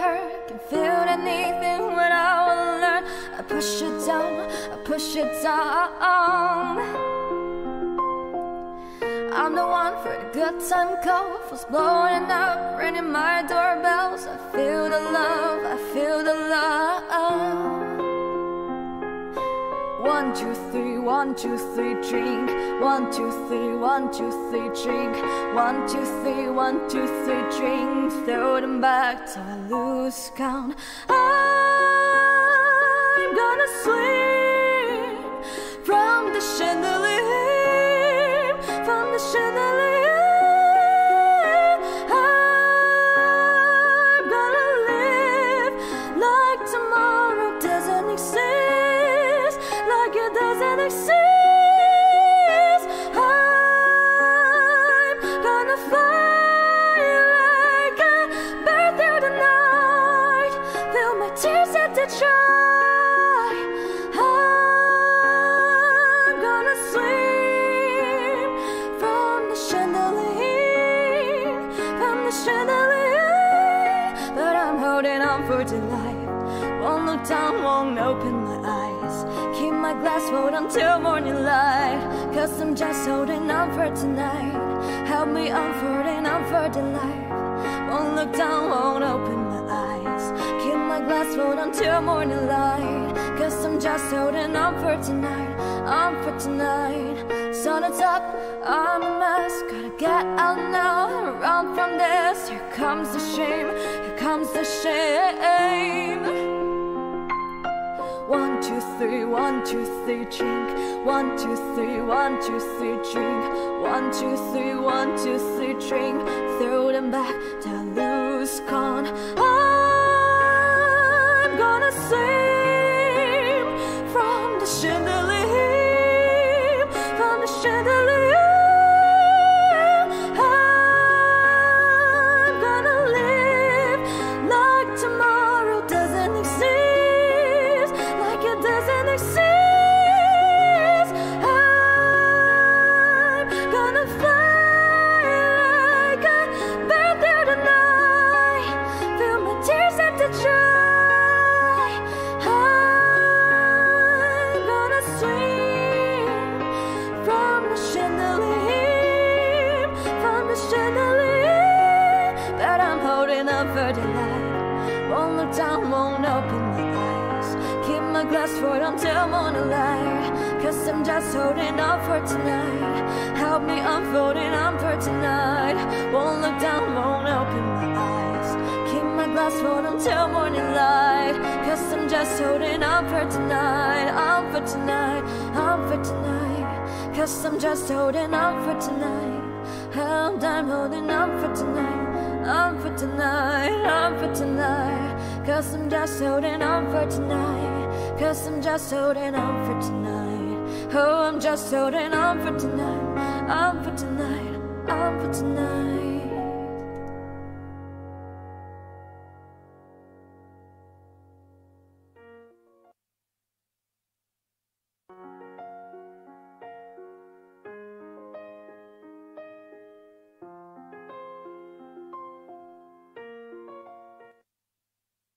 hurt, can feel anything when I will learn. I push it down, I push it down. I'm the one for the good time call Was blowing up, ringing my doorbells I feel the love, I feel the love One, two, three, one, two, three, drink. One, two, three, one, two, three, drink. One, two, three, one, two, three, drink. Throw them back till I lose count. I'm gonna swing for dear Won't look down, won't open my eyes. Keep my glass full until morning light. Cause I'm just holding on for tonight. Help me unfolding on for dear Won't look down, won't open my eyes. Keep my glass full until morning light. Cause I'm just holding on for tonight On for tonight. Sun is up, I'm a mess. Gotta get out comes the shame here comes the shame. One, two, three, one, two, three, drink. One, two, three, one, two, three, drink. One, two, three, one, two, three, drink. Throw them back to lose con. I'm glass full until morning light. Cause I'm just holding on for tonight. Help me unfolding on for tonight. Won't look down, won't open my eyes. Keep my glass full until morning light. Cause I'm just holding on for tonight. On for tonight, on for tonight. Cause I'm just holding on for tonight. I'm holding on for tonight. On for tonight, on for tonight. Cause I'm just holding on for tonight. Cause I'm just holding on for tonight. Oh, I'm just holding on for tonight.